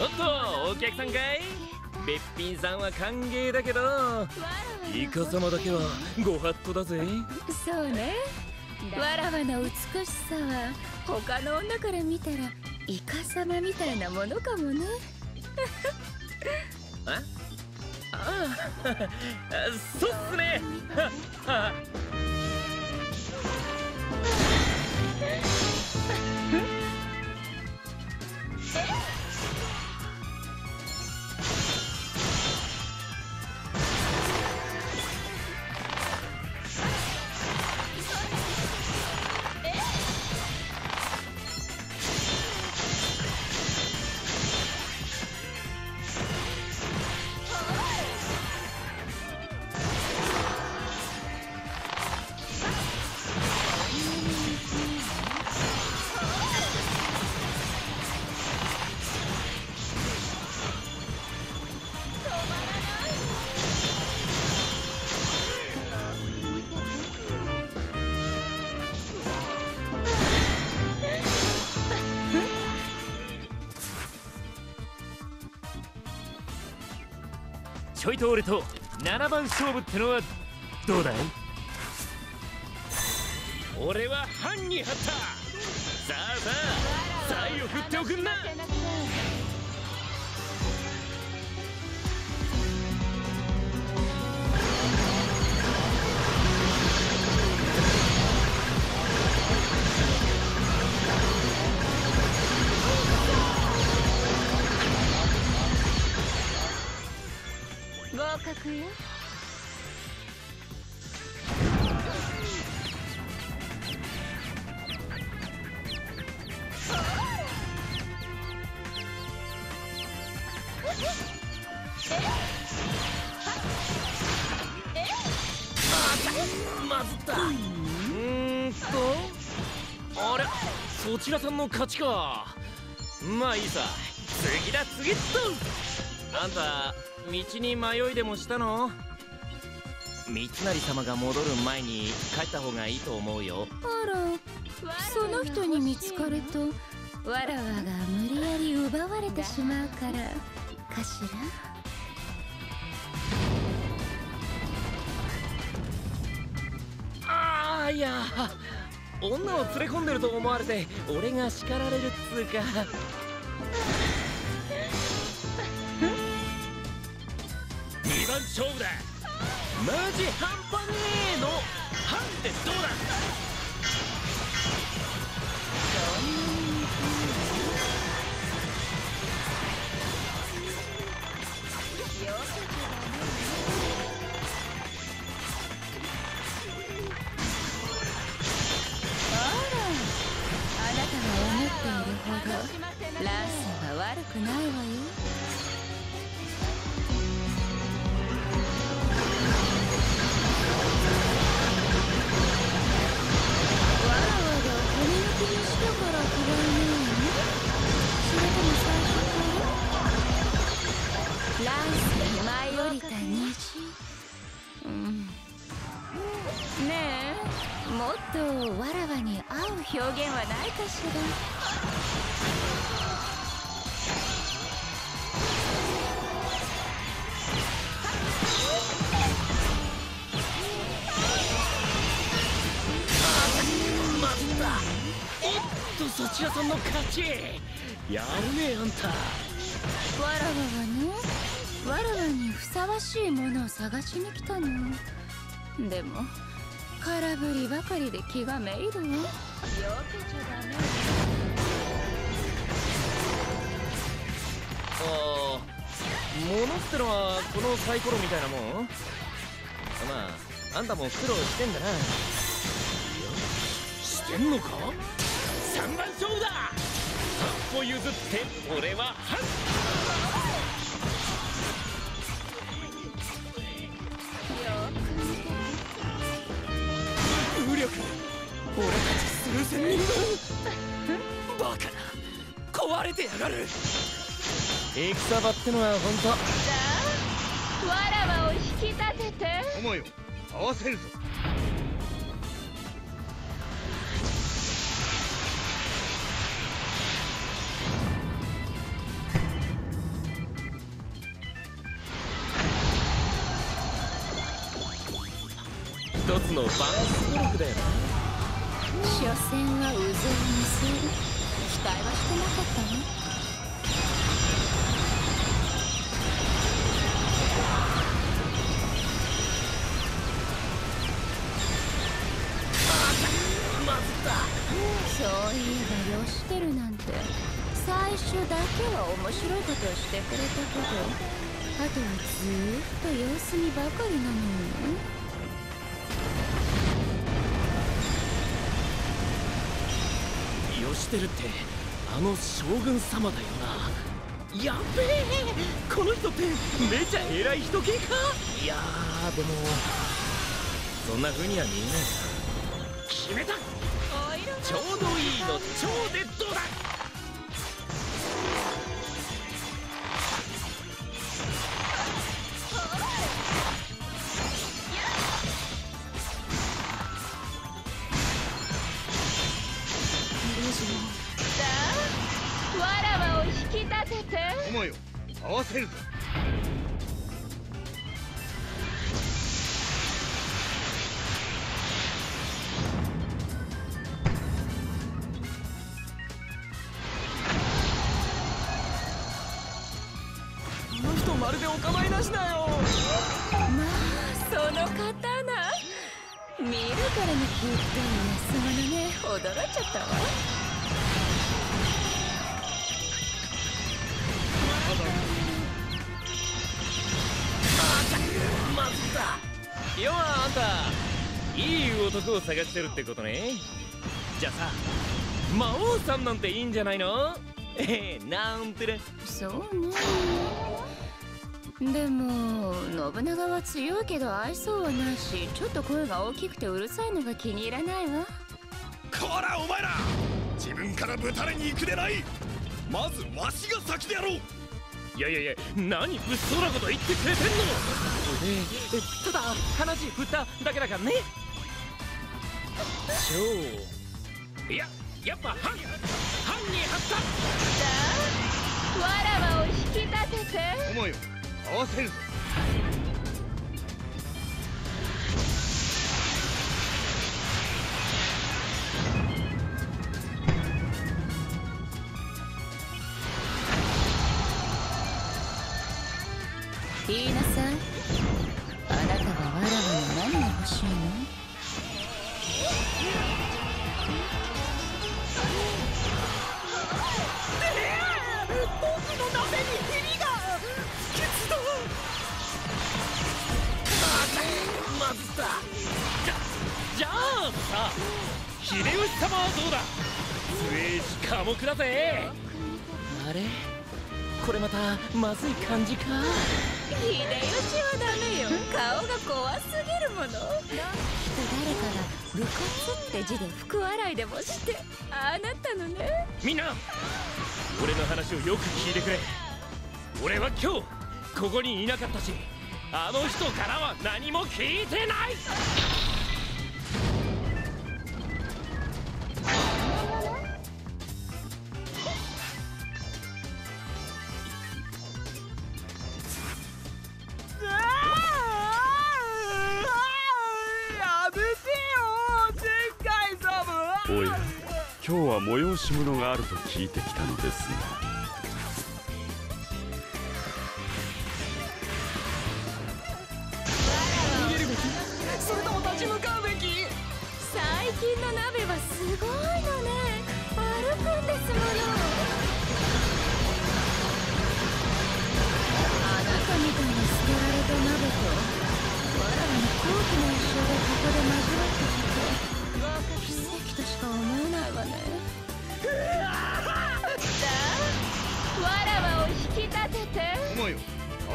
おっとお客さんかい？べっぴんさんは歓迎だけどイカ様だけはご法度だぜ。そうね。わらわの美しさは他の女から見たらイカ様みたいなものかもね。あ？ああ。そうっすね ちょいと俺と7番勝負ってのはどうだい？俺は藩に張った。さあさあ財を振っておくんな合格よ。まずったうんとあれそちらさんの勝ちか。まあいいさ。次だ次っと。あんた道に迷いでもしたの？三成様が戻る前に帰った方がいいと思うよ。あらその人に見つかるとわらわが無理やり奪われてしまうからかしら？ああいや女を連れ込んでると思われて俺が叱られるっつうか勝負だ。マジ半端ねえの。ハンってどうだ。表現はないかしら。そちらさんの勝ち。やるねあんた。わらわはねわらわにふさわしいものを探しに来たの。でも空振りばかりで気がめいるわよけちゃダメああ物ってのはこのサイコロみたいなもん？まああんたも苦労してんだな。し。てんのか？三番勝負だ！半歩譲って俺は半力俺たち数千人分バカな壊れてやがる。戦場ってのは本当。さあわらわを引き立てて。友よ合わせるぞのバランス力だよな所詮はうぜに見せる。期待はしてなかったわそういえばヨシテルなんて。最初だけは面白いことをしてくれたけどあとはずーっと様子見ばかりなのよしてるってあの将軍様だよな。やべえこの人ってめちゃ偉い人系か？いやーでもそんな風には見えない決めた。ちょうどいいの超デッドだ。わらわを引き立てて。友よ合わせるぞ。この人まるでお構いなしだよ。まあその刀。見るからにきっと安物ね。驚いちゃったわだ要はあんたいい男を探してるってことね。じゃあさ魔王さんなんていいんじゃないの？え えなんてね。そうね。でも信長は強いけど愛想はないしちょっと声が大きくてうるさいのが気に入らないわ。こらお前ら！自分からぶたれに行くでない！まずわしが先でやろういやいやいや何物騒なこと言ってくれてんの？ええただ話振っただけだからね。超いややっぱ犯犯に貼ったわらわを引き立てて。友よ合わせるぞだじゃじゃあさ秀吉様はどうだ？末一寡黙だぜ。あれ？これまたまずい感じか？秀吉はダメよ。顔が怖すぎるもの。きっと誰かが「武骨」って字で福笑いでもしてああなったのね。みんな俺の話をよく聞いてくれ。俺は今日ここにいなかったしあの人からは何も聞いてない。おや今日は催し物があると聞いてきたのですが。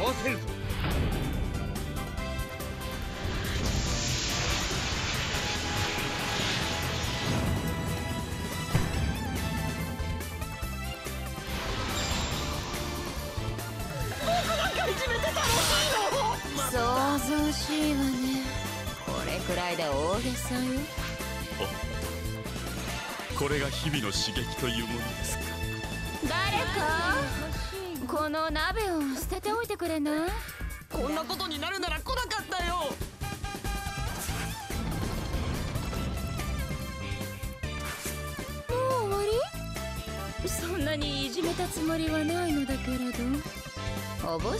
合わせるぞ。想像しいわね。これくらいで大げさよ。これが日々の刺激というものですか。誰か？この鍋を捨てておいてくれない？こんなことになるなら来なかったよ。もう終わり？そんなにいじめたつもりはないのだけれど。お坊様に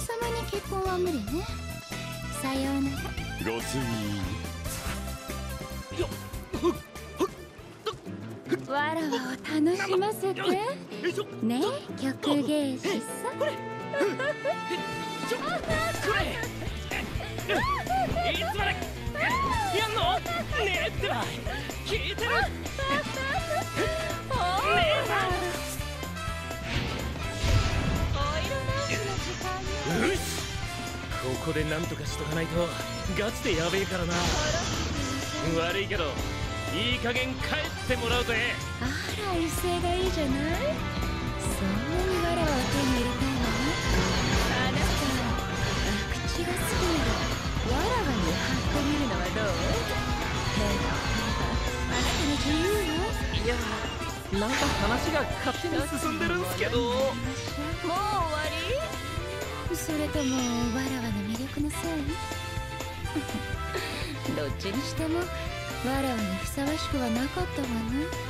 結婚は無理ね。さようなら。ごつい。わらわを楽しませて。ね曲芸師さこれいつまでやんのねえってば聞いてる姉さんお色直しの時間よしここでなんとかしとかないとガチでやべえからな悪いけどいい加減帰ってもらうぜ。あら威勢がいいじゃない？そんなにわらわを手に入れたいのねあなた口が好きならわらわに貼ってみるのはどう変なあなたの自由よいやなんか話が勝手に進んでるんすけど。もう終わり？それともわらわの魅力のせい？どっちにしてもわらわにふさわしくはなかったわね。